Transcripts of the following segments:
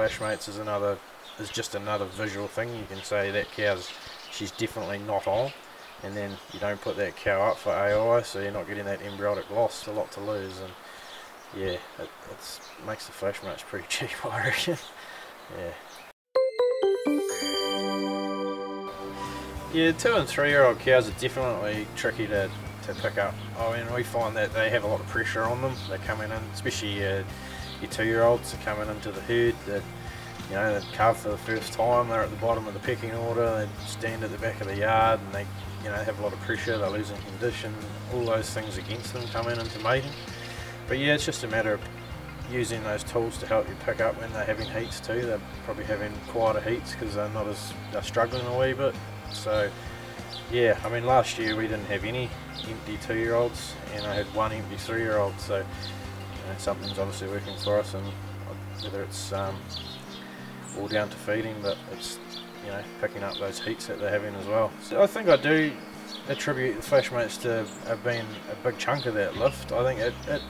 FlashMates is another is just another visual thing. You can say that cow's she's definitely not on, and then you don't put that cow up for AI, so you're not getting that embryonic loss. A lot to lose, and yeah, it it's, makes the FlashMates pretty cheap, I reckon. yeah. Yeah, two and three year old cows are definitely tricky to, to pick up. I mean, we find that they have a lot of pressure on them. They're coming in, especially uh, your two year olds are coming into the herd. That you know, they calve for the first time. They're at the bottom of the pecking order. They stand at the back of the yard, and they you know have a lot of pressure. They're losing condition. All those things against them coming into mating. But yeah, it's just a matter of using those tools to help you pick up when they're having heats too. They're probably having quieter heats because they're not as they're struggling a wee bit. So yeah, I mean last year we didn't have any empty two-year-olds and I had one empty three-year-old. So something's obviously working for us, and whether it's um, all down to feeding, but it's you know picking up those heats that they're having as well. So I think I do attribute the FlashMates to have been a big chunk of that lift. I think it, it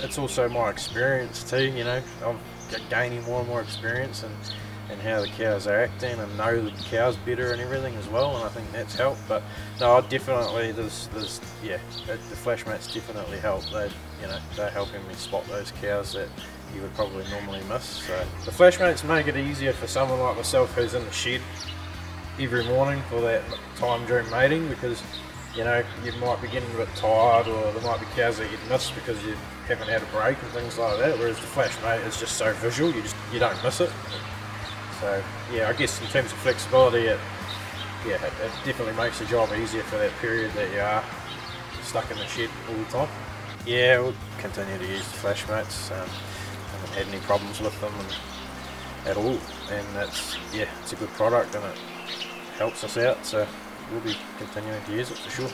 it's also my experience too. You know, I'm gaining more and more experience and and how the cows are acting and know the cows better and everything as well and I think that's helped but no I definitely there's there's yeah the FlashMates definitely help they you know they're helping me spot those cows that you would probably normally miss so the FlashMates make it easier for someone like myself who's in the shed every morning for that time during mating because you know, you might be getting a bit tired or there might be cows that you'd miss because you haven't had a break and things like that, whereas the FlashMate is just so visual, you just you don't miss it. So yeah, I guess in terms of flexibility it yeah, it, it definitely makes the job easier for that period that you are stuck in the shed all the time. Yeah, we'll continue to use the FlashMates. Um, haven't had any problems with them and, at all and that's yeah, it's a good product and it helps us out so we'll be continuing to use it for sure.